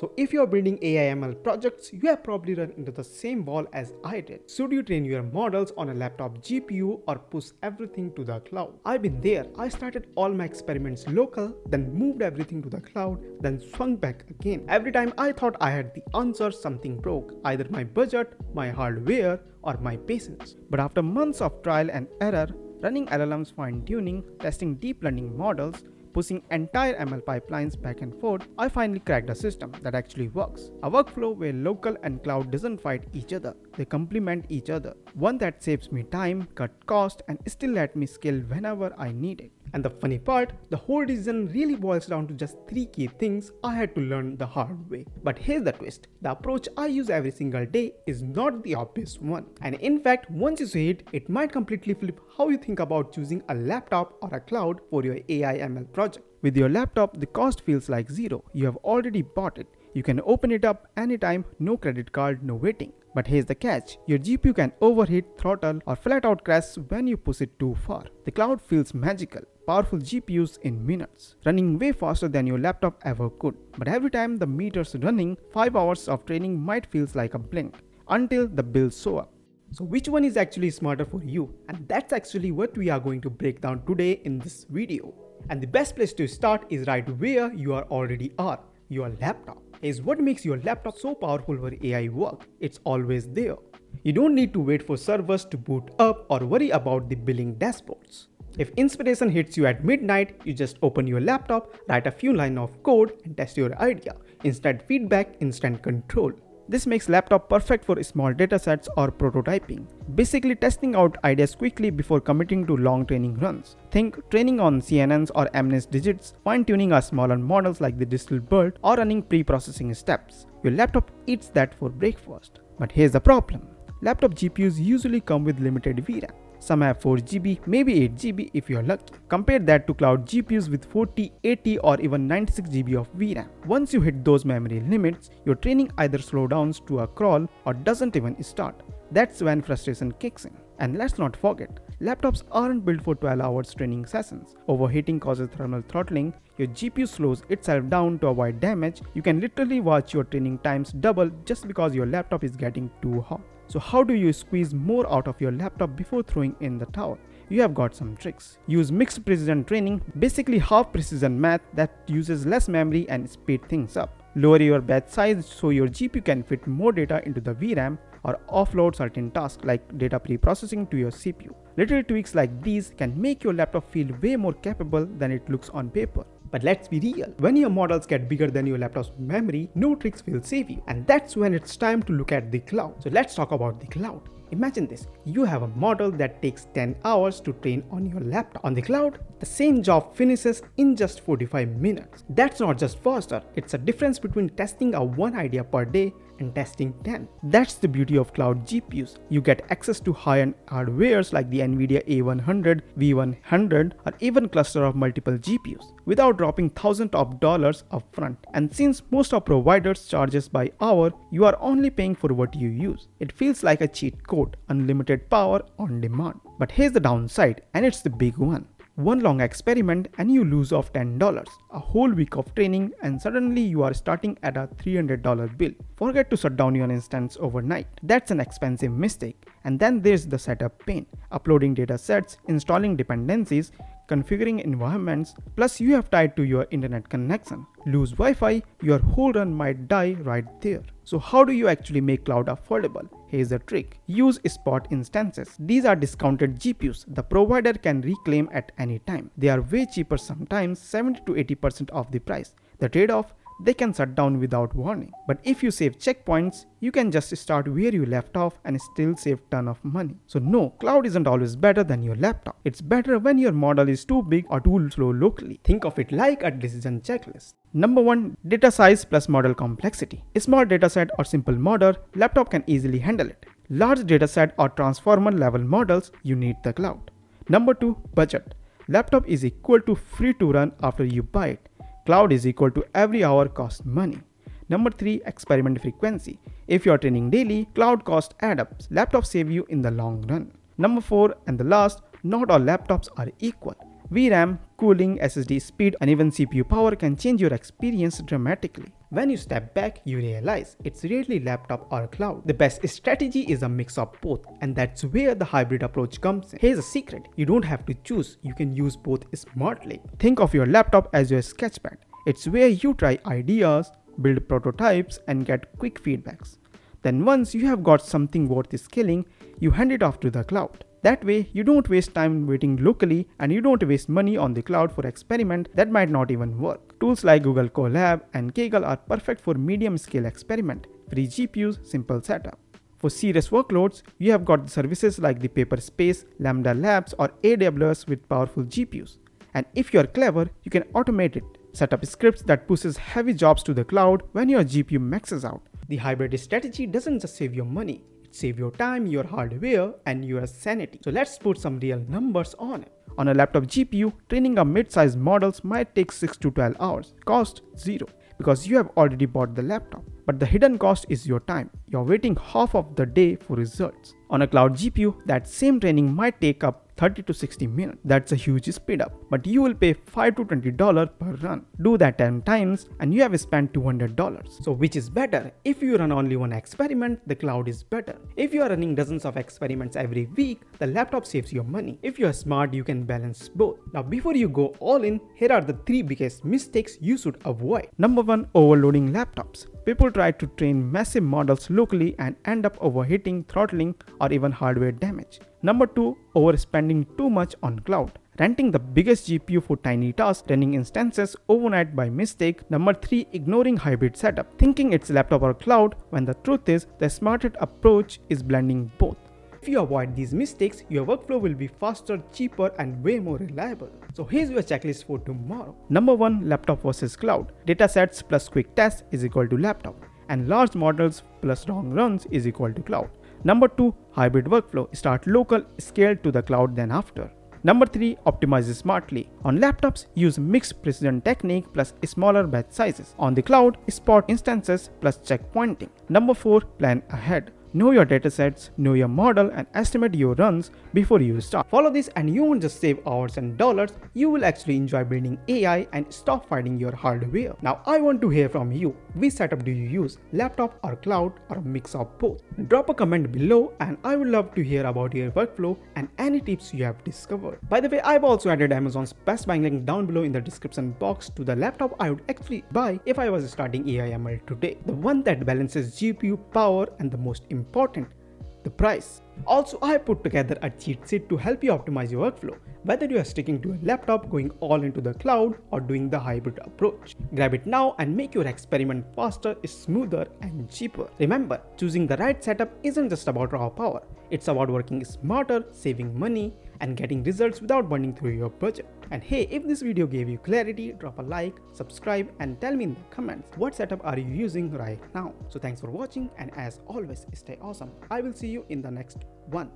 So if you're building AI/ML projects, you have probably run into the same wall as I did. Should you train your models on a laptop GPU or push everything to the cloud? I've been there. I started all my experiments local, then moved everything to the cloud, then swung back again. Every time I thought I had the answer, something broke. Either my budget, my hardware, or my patience. But after months of trial and error, running LLMs fine tuning, testing deep learning models, pushing entire ML pipelines back and forth, I finally cracked a system that actually works. A workflow where local and cloud doesn't fight each other, they complement each other. One that saves me time, cut cost, and still let me scale whenever I need it. And the funny part, the whole decision really boils down to just three key things I had to learn the hard way. But here's the twist the approach I use every single day is not the obvious one. And in fact, once you see it, it might completely flip how you think about choosing a laptop or a cloud for your AI ML project. With your laptop, the cost feels like zero. You have already bought it. You can open it up anytime, no credit card, no waiting. But here's the catch, your GPU can overheat, throttle or flat out crash when you push it too far. The cloud feels magical, powerful GPUs in minutes, running way faster than your laptop ever could. But every time the meter's running, 5 hours of training might feels like a blink, until the bills show up. So which one is actually smarter for you? And that's actually what we are going to break down today in this video. And the best place to start is right where you are already are, your laptop is what makes your laptop so powerful for AI work. It's always there. You don't need to wait for servers to boot up or worry about the billing dashboards. If inspiration hits you at midnight, you just open your laptop, write a few lines of code and test your idea. Instant feedback, instant control. This makes laptop perfect for small datasets or prototyping. Basically testing out ideas quickly before committing to long training runs. Think training on CNNs or MNIST digits, fine-tuning our smaller models like the DistilBERT or running pre-processing steps. Your laptop eats that for breakfast. But here's the problem. Laptop GPUs usually come with limited VRAM. Some have 4GB, maybe 8GB if you're lucky. Compare that to cloud GPUs with 40, 80 or even 96GB of VRAM. Once you hit those memory limits, your training either slows down to a crawl or doesn't even start. That's when frustration kicks in. And let's not forget, laptops aren't built for 12 hours training sessions. Overheating causes thermal throttling, your GPU slows itself down to avoid damage, you can literally watch your training times double just because your laptop is getting too hot. So how do you squeeze more out of your laptop before throwing in the towel? You have got some tricks. Use mixed precision training, basically half precision math that uses less memory and speed things up. Lower your batch size so your GPU can fit more data into the VRAM or offload certain tasks like data pre-processing to your CPU. Little tweaks like these can make your laptop feel way more capable than it looks on paper. But let's be real, when your models get bigger than your laptop's memory, no tricks will save you. And that's when it's time to look at the cloud. So let's talk about the cloud. Imagine this, you have a model that takes 10 hours to train on your laptop. On the cloud, the same job finishes in just 45 minutes. That's not just faster, it's a difference between testing a one idea per day and testing 10. That's the beauty of cloud GPUs. You get access to high-end hardwares like the NVIDIA A100, V100 or even cluster of multiple GPUs without dropping thousands of dollars upfront. And since most of providers charges by hour, you are only paying for what you use. It feels like a cheat code, unlimited power on demand. But here's the downside and it's the big one one long experiment and you lose off $10, a whole week of training and suddenly you are starting at a $300 bill. Forget to shut down your instance overnight. That's an expensive mistake. And then there's the setup pain, uploading datasets, installing dependencies, configuring environments, plus you have tied to your internet connection. Lose Wi-Fi, your whole run might die right there. So how do you actually make cloud affordable? Here's the trick. Use spot instances. These are discounted GPUs the provider can reclaim at any time. They are way cheaper sometimes 70 to 80% of the price. The trade-off they can shut down without warning. But if you save checkpoints, you can just start where you left off and still save ton of money. So no, cloud isn't always better than your laptop. It's better when your model is too big or too slow locally. Think of it like a decision checklist. Number 1. Data size plus model complexity. A small dataset or simple model, laptop can easily handle it. Large dataset or transformer level models, you need the cloud. Number 2. Budget. Laptop is equal to free to run after you buy it. Cloud is equal to every hour cost money. Number 3. Experiment frequency. If you are training daily, cloud cost add up. Laptops save you in the long run. Number 4 and the last, not all laptops are equal. VRAM, cooling, SSD speed and even CPU power can change your experience dramatically. When you step back, you realize it's really laptop or cloud. The best strategy is a mix of both, and that's where the hybrid approach comes in. Here's a secret you don't have to choose, you can use both smartly. Think of your laptop as your sketchpad. It's where you try ideas, build prototypes, and get quick feedbacks. Then, once you have got something worth scaling, you hand it off to the cloud. That way, you don't waste time waiting locally and you don't waste money on the cloud for experiment that might not even work. Tools like Google Colab and Kaggle are perfect for medium scale experiment, free GPUs, simple setup. For serious workloads, you have got services like the Paperspace, Lambda Labs or AWS with powerful GPUs. And if you are clever, you can automate it. Set up scripts that pushes heavy jobs to the cloud when your GPU maxes out. The hybrid strategy doesn't just save your money, save your time, your hardware, and your sanity. So let's put some real numbers on it. On a laptop GPU, training a mid-sized models might take 6 to 12 hours. Cost 0 because you have already bought the laptop. But the hidden cost is your time. You're waiting half of the day for results. On a cloud GPU, that same training might take up 30 to 60 minutes. That's a huge speed up, but you will pay 5 to 20 dollars per run. Do that 10 times and you have spent 200 dollars. So which is better? If you run only one experiment, the cloud is better. If you are running dozens of experiments every week, the laptop saves your money. If you are smart, you can balance both. Now before you go all in, here are the 3 biggest mistakes you should avoid. Number 1. Overloading laptops. People try to train massive models locally and end up overheating, throttling, or even hardware damage. Number 2. Overspending too much on cloud. Renting the biggest GPU for tiny tasks, running instances overnight by mistake. Number 3. Ignoring hybrid setup. Thinking it's laptop or cloud when the truth is the smartest approach is blending both. If you avoid these mistakes, your workflow will be faster, cheaper and way more reliable. So here's your checklist for tomorrow. Number 1. Laptop versus cloud. Datasets plus quick tests is equal to laptop and large models plus long runs is equal to cloud. Number 2. Hybrid workflow. Start local, scale to the cloud then after. Number 3. Optimize smartly. On laptops, use mixed precision technique plus smaller batch sizes. On the cloud, spot instances plus checkpointing. Number 4. Plan ahead. Know your datasets, know your model and estimate your runs before you start. Follow this and you won't just save hours and dollars, you will actually enjoy building AI and stop fighting your hardware. Now I want to hear from you. Which setup do you use? Laptop or cloud or a mix of both? Drop a comment below and I would love to hear about your workflow and any tips you have discovered. By the way, I've also added Amazon's best buying link down below in the description box to the laptop I would actually buy if I was starting AI ML today. The one that balances GPU power and the most important important, the price. Also, I put together a cheat sheet to help you optimize your workflow, whether you are sticking to a laptop going all into the cloud or doing the hybrid approach. Grab it now and make your experiment faster, smoother and cheaper. Remember, choosing the right setup isn't just about raw power, it's about working smarter, saving money and getting results without burning through your budget. And hey, if this video gave you clarity, drop a like, subscribe and tell me in the comments what setup are you using right now. So thanks for watching and as always stay awesome. I will see you in the next one.